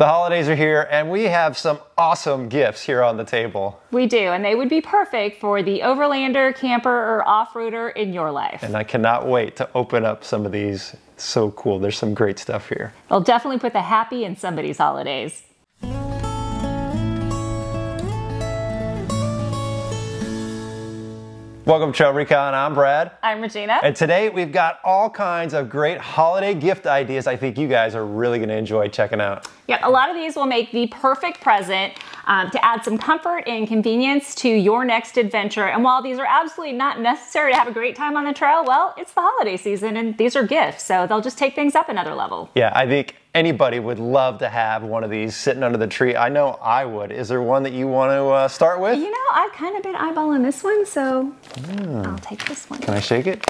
The holidays are here, and we have some awesome gifts here on the table. We do, and they would be perfect for the overlander, camper, or off-roader in your life. And I cannot wait to open up some of these. It's so cool. There's some great stuff here. They'll definitely put the happy in somebody's holidays. Welcome to Trail Recon. I'm Brad. I'm Regena. And today we've got all kinds of great holiday gift ideas I think you guys are really going to enjoy checking out. Yeah, a lot of these will make the perfect present um, to add some comfort and convenience to your next adventure. And while these are absolutely not necessary to have a great time on the trail, well, it's the holiday season and these are gifts, so they'll just take things up another level. Yeah, I think anybody would love to have one of these sitting under the tree. I know I would. Is there one that you want to uh, start with? You know, I've kind of been eyeballing this one, so mm. I'll take this one. Can I shake it?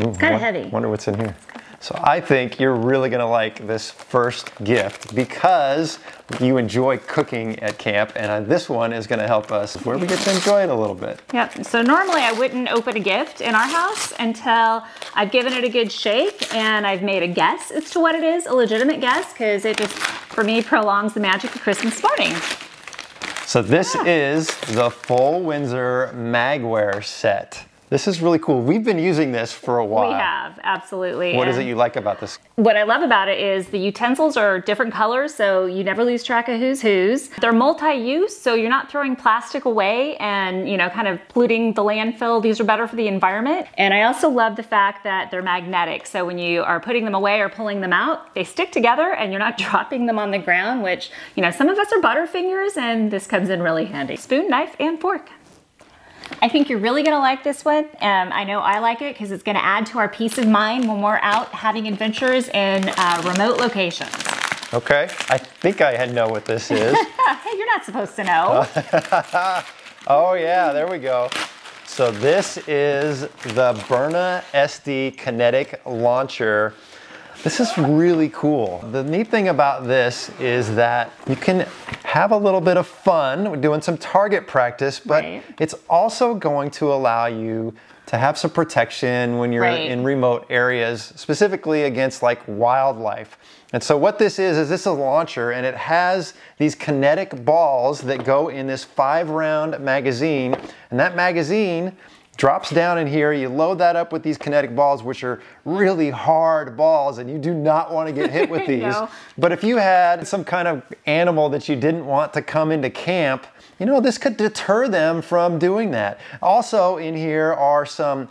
Ooh, it's kind of heavy. Wonder what's in here. So I think you're really gonna like this first gift because you enjoy cooking at camp and this one is gonna help us where we get to enjoy it a little bit. Yep, so normally I wouldn't open a gift in our house until I've given it a good shake and I've made a guess as to what it is, a legitimate guess, because it just, for me, prolongs the magic of Christmas morning. So this yeah. is the full Windsor Magware set. This is really cool. We've been using this for a while. We have, absolutely. What and is it you like about this? What I love about it is the utensils are different colors, so you never lose track of who's whose. They're multi-use, so you're not throwing plastic away and, you know, kind of polluting the landfill. These are better for the environment. And I also love the fact that they're magnetic, so when you are putting them away or pulling them out, they stick together and you're not dropping them on the ground, which, you know, some of us are butterfingers and this comes in really handy. Spoon, knife, and fork. I think you're really gonna like this one. Um, I know I like it because it's gonna add to our peace of mind when we're out having adventures in uh, remote locations. Okay, I think I know what this is. hey, you're not supposed to know. oh yeah, there we go. So this is the Byrna SD Kinetic Launcher this is really cool. The neat thing about this is that you can have a little bit of fun doing some target practice, but right. it's also going to allow you to have some protection when you're right. in remote areas, specifically against like wildlife. And so what this is, is this is a launcher and it has these kinetic balls that go in this five round magazine. And that magazine drops down in here. You load that up with these kinetic balls, which are really hard balls, and you do not want to get hit with these. no. But if you had some kind of animal that you didn't want to come into camp, you know, this could deter them from doing that. Also in here are some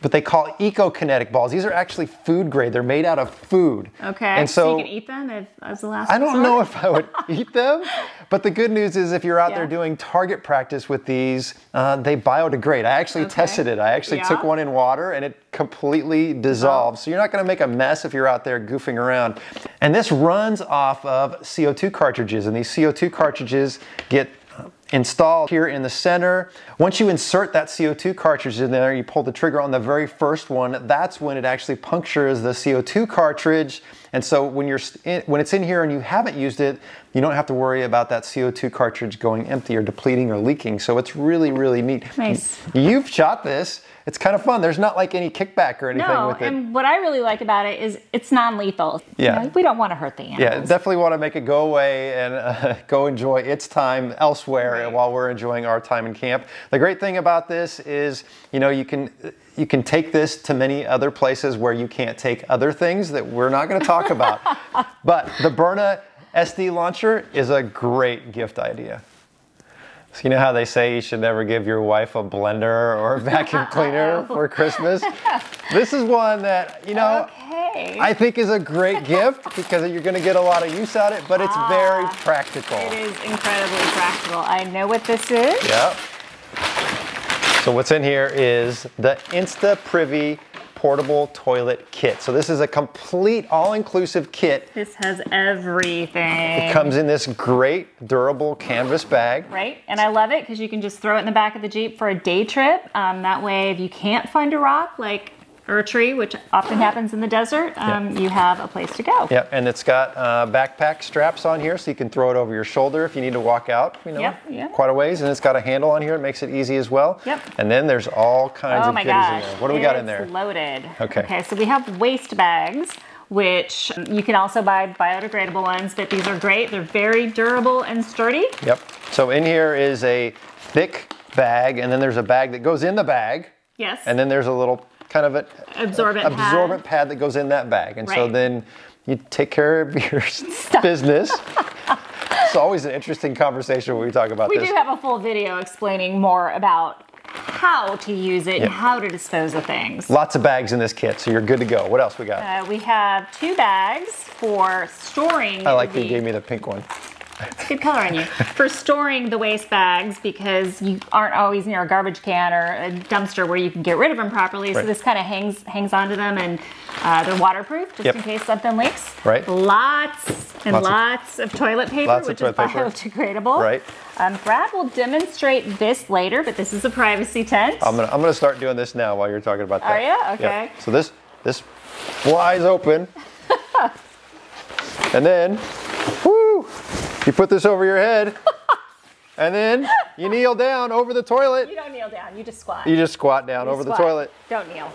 what they call eco-kinetic balls. These are actually food grade. They're made out of food. Okay. And so, so you can eat them if, as the last. I don't know if I would eat them, but the good news is if you're out yeah. there doing target practice with these, uh, they biodegrade. I actually okay. tested it. I actually yeah. took one in water and it completely dissolved. Oh. So you're not going to make a mess if you're out there goofing around. And this runs off of CO2 cartridges, and these CO2 cartridges get installed here in the center. Once you insert that CO2 cartridge in there, you pull the trigger on the very first one, that's when it actually punctures the CO2 cartridge. And so when, you're in, when it's in here and you haven't used it, you don't have to worry about that CO2 cartridge going empty or depleting or leaking. So it's really, really neat. Nice. You've shot this it's kind of fun. There's not like any kickback or anything no, with it. and what I really like about it is it's non-lethal. Yeah. You know, we don't want to hurt the animals. Yeah, definitely want to make it go away and uh, go enjoy its time elsewhere right. while we're enjoying our time in camp. The great thing about this is, you know, you can you can take this to many other places where you can't take other things that we're not going to talk about. but the Byrna SD launcher is a great gift idea. So you know how they say you should never give your wife a blender or a vacuum cleaner for Christmas? This is one that, you know, okay. I think is a great gift because you're going to get a lot of use out of it, but it's ah, very practical. It is incredibly practical. I know what this is. Yep. So what's in here is the InstaPrivy portable toilet kit. So this is a complete all-inclusive kit. This has everything. It comes in this great durable canvas bag. Right, and I love it because you can just throw it in the back of the Jeep for a day trip. Um, that way if you can't find a rock, like or a tree, which often happens in the desert, um, yep. you have a place to go. Yep, and it's got uh, backpack straps on here so you can throw it over your shoulder if you need to walk out, you know, yep, yep. quite a ways. And it's got a handle on here, it makes it easy as well. Yep. And then there's all kinds oh of goodies gosh. in there. What do we got in there? loaded. Okay. Okay, so we have waste bags which you can also buy biodegradable ones, but these are great. They're very durable and sturdy. Yep. So in here is a thick bag, and then there's a bag that goes in the bag, Yes. and then there's a little kind of an Absorbent pad. absorbent pad. that goes in that bag, and so then you take care of your business. it's always an interesting conversation when we talk about we this. We do have a full video explaining more about how to use it Yeah. and how to dispose of things. Lots of bags in this kit, so you're good to go. What else we got? Uh, we have two bags for storing. I like that the, you gave me the pink one. Good color on you for storing the waste bags because you aren't always near a garbage can or a dumpster where you can get rid of them properly. So this kind of hangs hangs onto them and uh, they're waterproof just Yep. in case something leaks. Right. Lots and Lots of- lots, of, toilet paper, Lots of which is paper. biodegradable. Right. Um, Brad will demonstrate this later, but this is a privacy tent. I'm gonna I'm gonna start doing this now while you're talking about that. Are? Yeah. Okay. So this this flies open, and then, whoo, you put this over your head, and then you kneel down over the toilet. you don't kneel down, you just squat. You just squat down over the toilet. Don't kneel.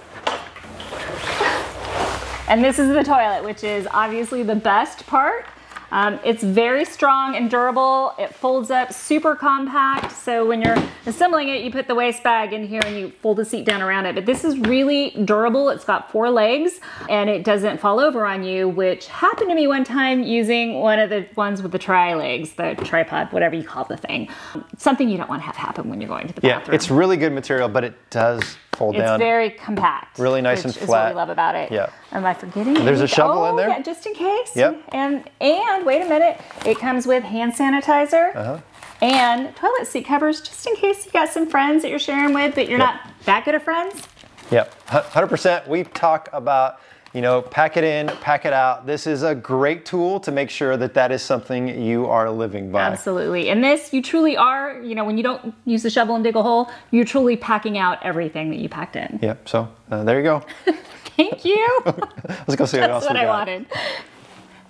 And this is the toilet, which is obviously the best part. Um, it's very strong and durable. It folds up super compact. So when you're assembling it, you put the waste bag in here and you fold the seat down around it. But this is really durable. It's got four legs and it doesn't fall over on you, which happened to me one time using one of the ones with the tri legs, the tripod, whatever you call the thing. Something you don't want to have happen when you're going to the Yeah, bathroom. it's really good material, but it does fold It's down. very compact. Really nice and is what we love about it. Yeah. Am I forgetting? There's a shovel oh, in there? Yeah, just in case. Yep. And and wait a minute, it comes with hand sanitizer. Uh-huh. And toilet seat covers, just in case you got some friends that you're sharing with, but you're Yep. not that good of friends. Yep, hundred percent. We talk about you know pack it in, pack it out. This is a great tool to make sure that that is something you are living by. Absolutely. And this, you truly are, you know, when you don't use the shovel and dig a hole, you're truly packing out everything that you packed in. Yep. So uh, there you go. Thank you. Let's go see what else That's what we I got. wanted.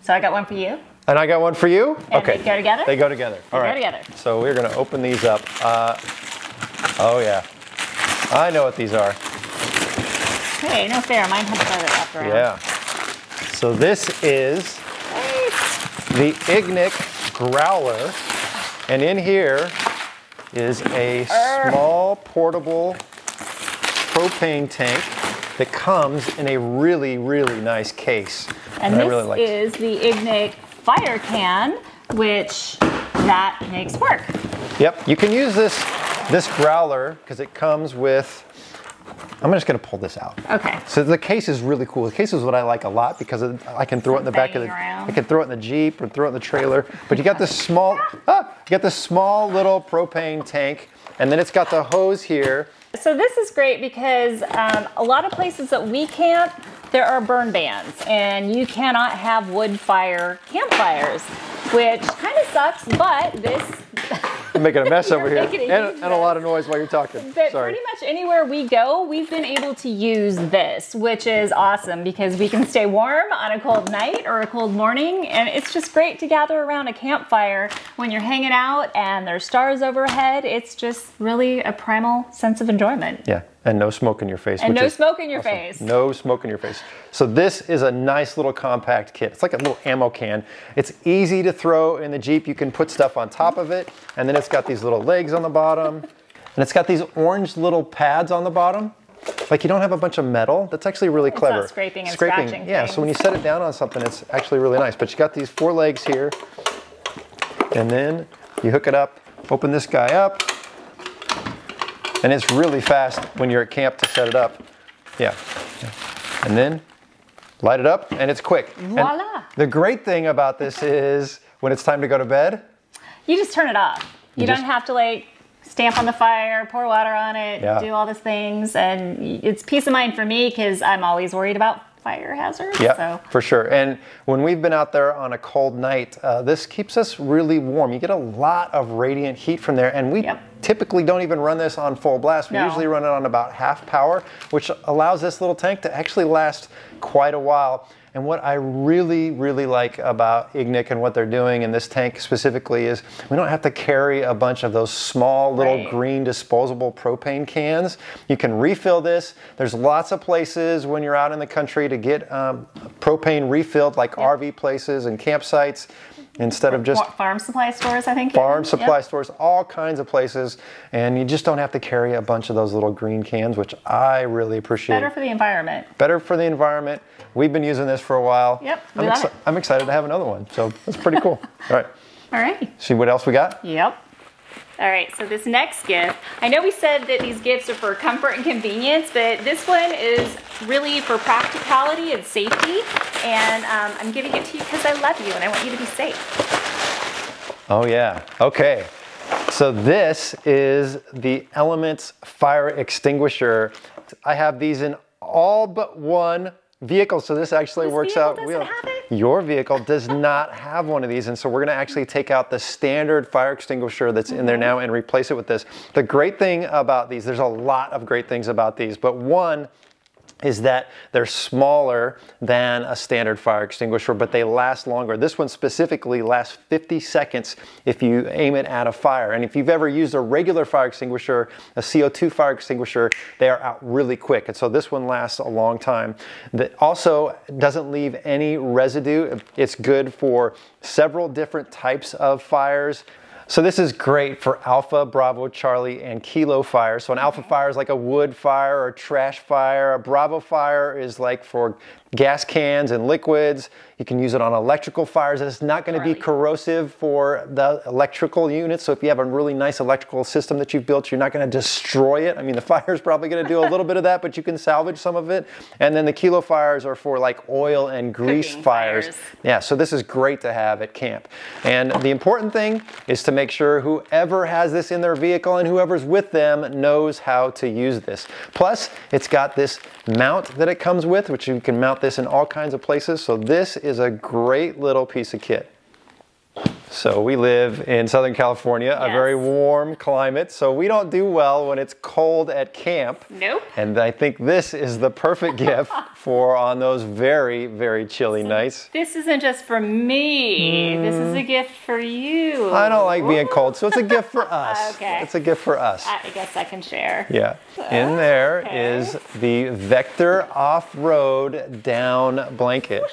So I got one for you. And I got one for you. And okay. they go together? They go together. All go right. together. So we're gonna open these up. Uh, oh yeah. I know what these are. Hey, no fair. Mine had toilet wrapped around. Yeah. So this is the Ignik Growler, and in here is a small portable propane tank that comes in a really, really nice case. And this I really like. is the Ignik fire can, which that makes work. Yep, you can use this this growler because it comes with. I'm just going to pull this out. Okay. So the case is really cool. The case is what I like a lot because I can throw it in the back of the. Around. I can throw it in the Jeep or throw it in the trailer. But you got this small. Ah, you got this small little propane tank, and then it's got the hose here. So this is great because um, a lot of places that we camp, there are burn bans, and you cannot have wood fire campfires, which kind of sucks. But this, making a mess over here, and, and a lot of noise while you're talking. but Sorry. pretty much anywhere we go, we've been able to use this, which is awesome because we can stay warm on a cold night or a cold morning, and it's just great to gather around a campfire when you're hanging out and there's stars overhead. It's just really a primal sense of enjoyment. Yeah, and no smoke in your face. And no smoke in your awesome. face. No smoke in your face. So this is a nice little compact kit. It's like a little ammo can. It's easy to throw in the Jeep. You can put stuff on top of it, and then it's got these little legs on the bottom, and it's got these orange little pads on the bottom. Like you don't have a bunch of metal. That's actually really not clever. scraping and scratching Yeah. So when you set it down on something, it's actually really nice. But you got these four legs here, and then you hook it up. Open this guy up, and it's really fast when you're at camp to set it up. Yeah. And then light it up and it's quick. And Voila. the great thing about this is when it's time to go to bed, You just turn it off. You, You don't just- have to like stamp on the fire, pour water on it, Yeah. do all these things, and it's peace of mind for me because I'm always worried about fire hazards. yeah, So for sure. And when we've been out there on a cold night, uh, this keeps us really warm. You get a lot of radiant heat from there, and we Yep. typically don't even run this on full blast. We No. usually run it on about half power, which allows this little tank to actually last quite a while. And what I really, really like about Ignik and what they're doing in this tank specifically is we don't have to carry a bunch of those small little Right. green disposable propane cans. You can refill this. There's lots of places when you're out in the country to get um, propane refilled, like RV places and campsites, instead of just farm supply stores, I think. farm Yep. supply stores, all kinds of places, and you just don't have to carry a bunch of those little green cans, which I really appreciate. Better for the environment. Better for the environment. We've been using this for a while. Yep, I'm, it. I'm excited to have another one, so that's pretty cool. all right, All right. see what else we got? Yep. All right, so this next gift, I know we said that these gifts are for comfort and convenience, but this one is really for practicality and safety. And um, I'm giving it to you because I love you and I want you to be safe. Oh yeah. Okay. So this is the Elements fire extinguisher. I have these in all but one vehicle, so this actually Whose works out. doesn't? Your vehicle does not have one of these, and so we're going to actually take out the standard fire extinguisher that's in there now and replace it with this. The great thing about these, there's a lot of great things about these, but one is that they're smaller than a standard fire extinguisher, but they last longer. This one specifically lasts 50 seconds if you aim it at a fire. And if you've ever used a regular fire extinguisher, a CO2 fire extinguisher, they are out really quick. And so this one lasts a long time. That also doesn't leave any residue. It's good for several different types of fires. So this is great for Alpha, Bravo, Charlie, and Kilo fire. So an Alpha mm-hmm. fire is like a wood fire or a trash fire. A Bravo fire is like for gas cans and liquids. You can use it on electrical fires. It's not going to be corrosive for the electrical units. So if you have a really nice electrical system that you've built, you're not going to destroy it. I mean, the fire is probably going to do a little bit of that, but you can salvage some of it. And then the Kilo fires are for like oil and grease Cooking fires. fires. Yeah, so this is great to have at camp. And the important thing is to make sure whoever has this in their vehicle and whoever's with them knows how to use this. Plus, it's got this mount that it comes with, which you can mount this in all kinds of places. So this is a great little piece of kit. So we live in Southern California, a very warm climate. So we don't do well when it's cold at camp. Nope. And I think this is the perfect gift for on those very, very chilly nights. This isn't just for me. This is a gift for you. Mm. I don't like being cold, so it's a gift for us. Okay. It's a gift for us. I guess I can share. Yeah. In there Okay. is the Vector Off-Road Down Blanket.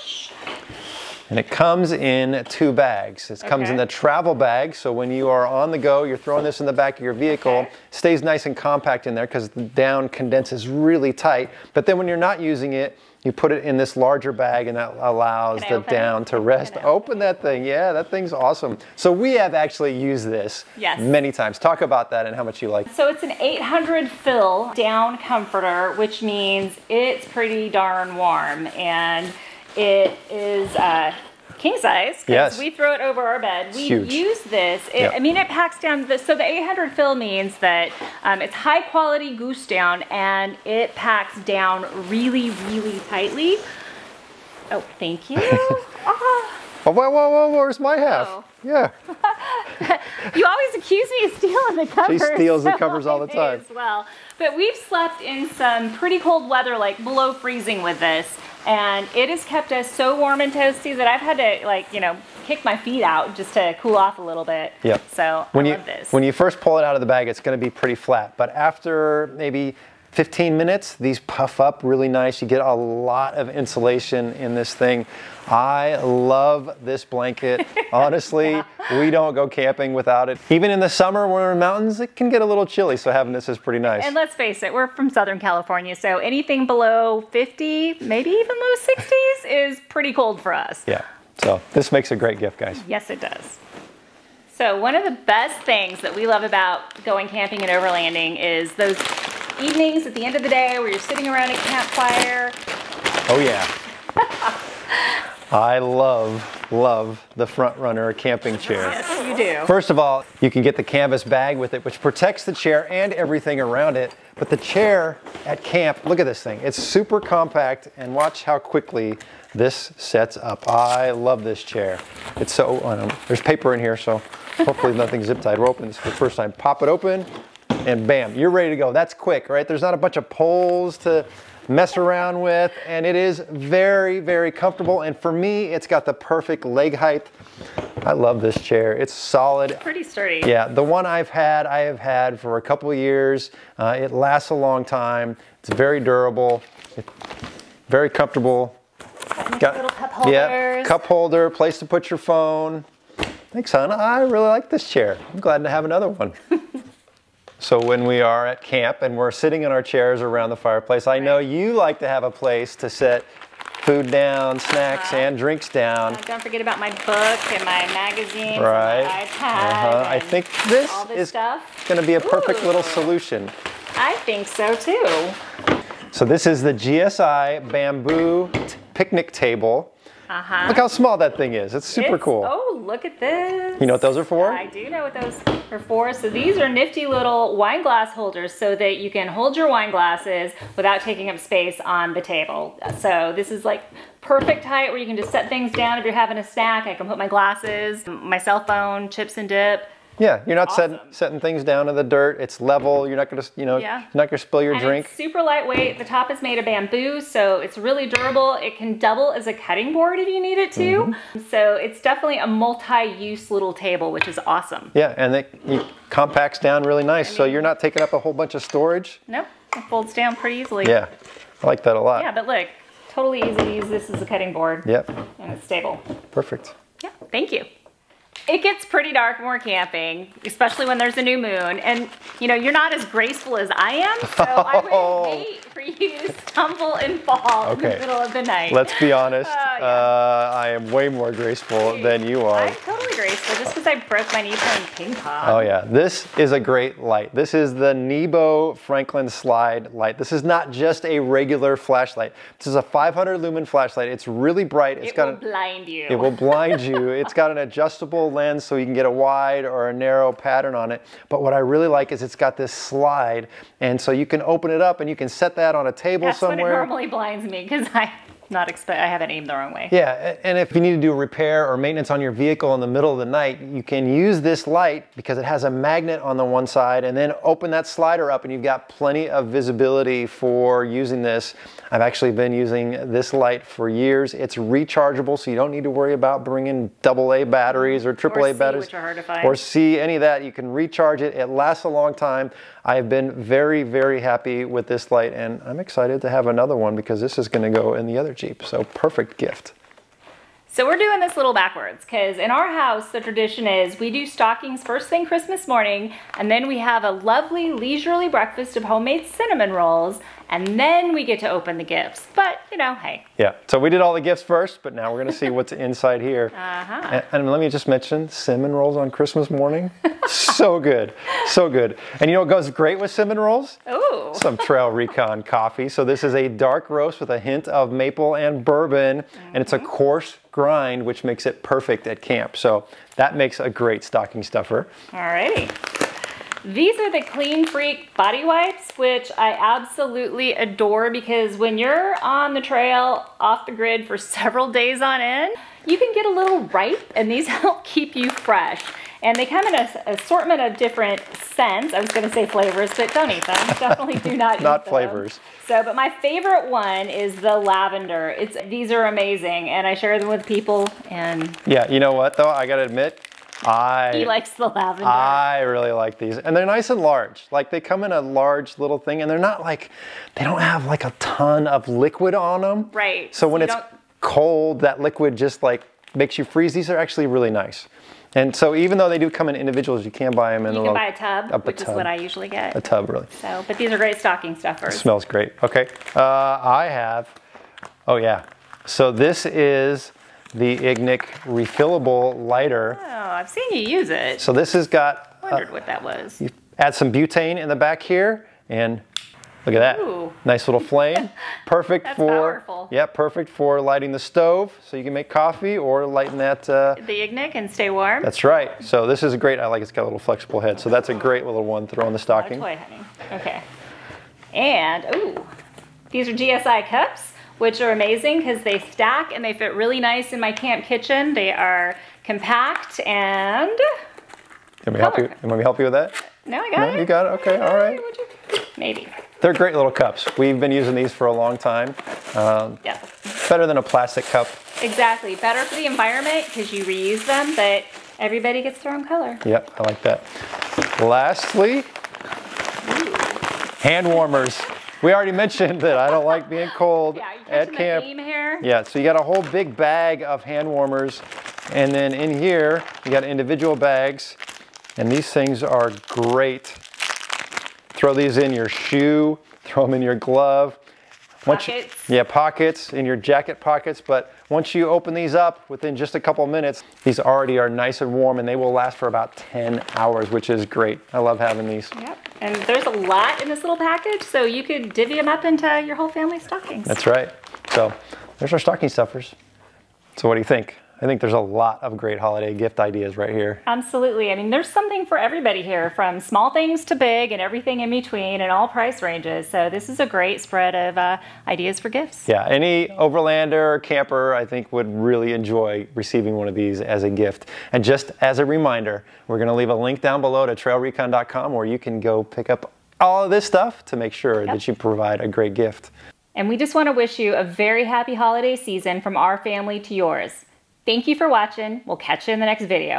And it comes in two bags. It comes in the travel bag, so when you are on the go, you're throwing this in the back of your vehicle. Okay. Stays nice and compact in there because the down condenses really tight. But then when you're not using it, you put it in this larger bag and that allows the open it? down to rest. I Open that thing. Yeah, that thing's awesome. So we have actually used this Yes. many times. Talk about that and how much you like it. So it's an 800 fill down comforter, which means it's pretty darn warm, and it is uh, king size. 'cause Yes. we throw it over our bed. We use this. It, Yep. I mean, it packs down. The, so the 800 fill means that um, it's high quality goose down, and it packs down really, really tightly. Oh, thank you. Ah. Oh, whoa, whoa, whoa, where's my half? Oh. Yeah. You always accuse me of stealing the covers. She steals the covers all the time. As well, but we've slept in some pretty cold weather, like below freezing, with this, and it has kept us so warm and toasty that I've had to, like, you know, kick my feet out just to cool off a little bit. Yep. So When I you love this. when you first pull it out of the bag, it's going to be pretty flat. But after maybe 15 minutes, these puff up really nice. You get a lot of insulation in this thing. I love this blanket. Honestly, we don't go camping without it. Even in the summer when we're in the mountains, it can get a little chilly. So having this is pretty nice. and let's face it, we're from Southern California, so anything below 50, maybe even low 60s, is pretty cold for us. yeah. So this makes a great gift, guys. Yes, it does. So one of the best things that we love about going camping and overlanding is those evenings at the end of the day where you're sitting around a campfire. Oh yeah. I love, love the front runner camping chair. Yes, you do. First of all, you can get the canvas bag with it, which protects the chair and everything around it. But the chair at camp, look at this thing. It's super compact and watch how quickly this sets up. I love this chair. It's so, there's paper in here, so hopefully nothing's zip tied. We're opening this for the first time. Pop it open and bam, you're ready to go. That's quick, right? There's not a bunch of poles to mess around with, and it is very, very comfortable. And for me, it's got the perfect leg height. I love this chair. It's solid. Pretty sturdy. Yeah, the one I've had, I have had for a couple years. Uh, it lasts a long time. It's very durable, very comfortable. Got little cup holders. Yeah, cup holder, place to put your phone. Thanks, hon. I really like this chair. I'm glad to have another one. so when we are at camp and we're sitting in our chairs around the fireplace, I know you like to have a place to set food down, snacks, Uh-huh. and drinks down. Uh, don't forget about my book and my magazines Right. and my iPad. Uh-huh. I think this this is going to be a perfect little solution. I think so too. So this is the GSI bamboo picnic table. Uh-huh. Look how small that thing is. It's super It's- cool. Oh, look at this. You know what those are for? I do know what those are for. So these are nifty little wine glass holders so that you can hold your wine glasses without taking up space on the table. So this is like perfect height where you can just set things down if you're having a snack. I can put my glasses, my cell phone, chips and dip. Yeah, you're not setting, Awesome. setting things down in the dirt. It's level. You're not going to, you know, Yeah. not to spill your And drink. it's super lightweight. The top is made of bamboo, so it's really durable. It can double as a cutting board if you need it to. Mm-hmm. So it's definitely a multi-use little table, which is awesome. Yeah, and it, it compacts down really nice. so you're not taking up a whole bunch of storage. Nope, it folds down pretty easily. Yeah, I like that a lot. Yeah, but look, totally easy to use this is a cutting board. Yep, And it's stable. perfect. Yeah, thank you. It gets pretty dark when we're camping, especially when there's a new moon. And you know, you're not as graceful as I am, so I Oh. would hate for you to stumble and fall in the middle of the night. Let's be honest. Oh, yeah. uh, I am way more graceful than you are. I'm totally just because I broke my knee playing ping pong. Oh yeah, this is a great light. This is the Nebo Franklin Slide light. This is not just a regular flashlight. This is a 500 lumen flashlight. It's really bright. It's it got will an, blind you. it will blind you. It's got an adjustable lens so you can get a wide or a narrow pattern on it. But what I really like is it's got this slide, and so you can open it up and you can set that on a table That's when it somewhere. normally blinds me because I not expect I have it aimed the wrong way. Yeah, and if you need to do a repair or maintenance on your vehicle in the middle of the night, you can use this light because it has a magnet on the one side and then open that slider up and you've got plenty of visibility for using this. I've actually been using this light for years. It's rechargeable, so you don't need to worry about bringing AA batteries or AAA C, batteries. which are hard to find. Or see any of that. You can recharge it. It lasts a long time. I have been very, very happy with this light, and I'm excited to have another one because this is going to go in the other Jeep. So perfect gift. So we're doing this a little backwards because in our house, the tradition is we do stockings first thing Christmas morning, and then we have a lovely leisurely breakfast of homemade cinnamon rolls, and then we get to open the gifts. But you know, hey, Yeah. So we did all the gifts first, but now we're going to see what's inside here. Uh-huh. And, and let me just mention cinnamon rolls on Christmas morning. so good. So good. And you know what goes great with cinnamon rolls? ooh, Some Trail Recon coffee. So this is a dark roast with a hint of maple and bourbon, and it's a Mm-hmm. coarse grind, which makes it perfect at camp. So that makes a great stocking stuffer. alrighty. These are the Klean Freak body wipes, which I absolutely adore because when you're on the trail off the grid for several days on end, you can get a little ripe and these help keep you fresh. And they come in an assortment of different scents. I was going to say flavors, but don't eat them. Definitely do not eat them. Not flavors. So, but my favorite one is the lavender. It's these are amazing, and I share them with people. And Yeah, you know what though? I got to admit, I he likes the lavender. I really like these. And they're nice and large. Like they come in a large little thing and they're not like, they don't have like a ton of liquid on them. Right. So when You it's don't- cold, that liquid just like makes you freeze. These are actually really nice. And so even though they do come in individuals, you can buy them in you a can little, buy a tub, a which is tub. what I usually get. a tub really. So, but these are great stocking stuffers. Smells great. Okay. Uh, I have, oh yeah. So this is the Ignik refillable lighter. Oh, I've seen you use it. So this has got Wondered what that was. You add some butane in the back here, and look at that. Ooh. Nice little flame. Perfect for powerful. yeah, perfect for lighting the stove, so you can make coffee or lighten that. Uh, The Ignik and stay warm. that's right. So this is a great. I like it's got a little flexible head, so that's a great little one. Throw in the stocking. toy, honey. Okay. And ooh, these are GSI cups, which are amazing because they stack and they fit really nice in my camp kitchen. They are compact and Can we help you? Can we help you with that? no, I got No, it. you got it. Okay, all right. Maybe. They're great little cups. We've been using these for a long time. Um, Yeah. better than a plastic cup. Exactly. Better for the environment because you reuse them, but everybody gets their own color. Yep, I like that. Lastly, hand warmers. We already mentioned that I don't like being cold Yeah, at camp. here? Yeah, so you got a whole big bag of hand warmers. And then in here, you got individual bags. And these things are great. Throw these in your shoe, throw them in your glove. Once you- Pockets. yeah, pockets, in your jacket pockets. But once you open these up, within just a couple minutes, these already are nice and warm and they will last for about 10 hours, which is great. I love having these. Yep. And there's a lot in this little package, so you could divvy them up into your whole family stockings. That's right. So there's our stocking stuffers. So what do you think? I think there's a lot of great holiday gift ideas right here. Absolutely. I mean, there's something for everybody here, from small things to big and everything in between and all price ranges. So this is a great spread of uh, ideas for gifts. Yeah, any overlander or camper I think would really enjoy receiving one of these as a gift. And just as a reminder, we're going to leave a link down below to trailrecon.com where you can go pick up all of this stuff to make sure that you provide a great gift. And we just want to wish you a very happy holiday season from our family to yours. Thank you for watching. We'll catch you in the next video.